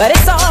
But it's all